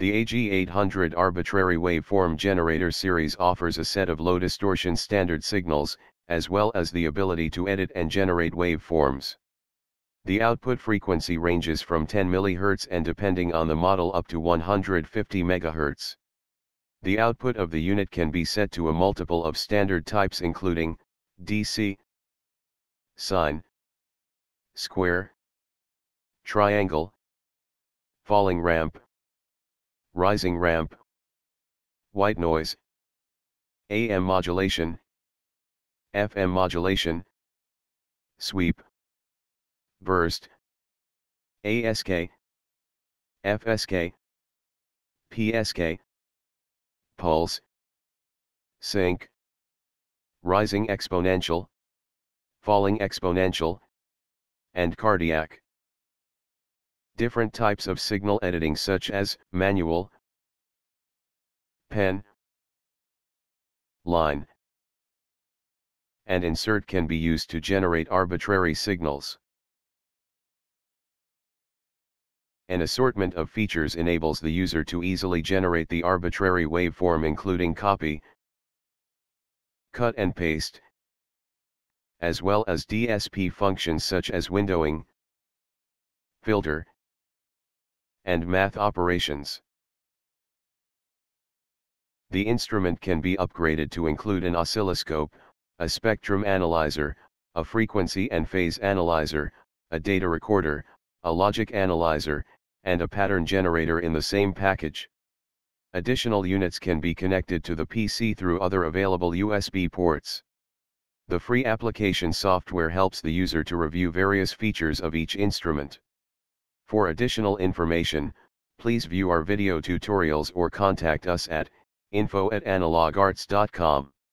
The AG800 Arbitrary Waveform Generator series offers a set of low distortion standard signals, as well as the ability to edit and generate waveforms. The output frequency ranges from 10 mHz and depending on the model up to 150 MHz. The output of the unit can be set to a multiple of standard types including, DC, sine, square, triangle, falling ramp, rising ramp, white noise, AM modulation, FM modulation, sweep, burst, ASK, FSK, PSK, pulse, sinc, rising exponential, falling exponential, and cardiac. Different types of signal editing such as manual, pen, line, and insert can be used to generate arbitrary signals. An assortment of features enables the user to easily generate the arbitrary waveform including copy, cut and paste, as well as DSP functions such as windowing, filter, and math operations. The instrument can be upgraded to include an oscilloscope, a spectrum analyzer, a frequency and phase analyzer, a data recorder, a logic analyzer, and a pattern generator in the same package. Additional units can be connected to the PC through other available USB ports. The free application software helps the user to review various features of each instrument. For additional information, please view our video tutorials or contact us at info at analogarts.com.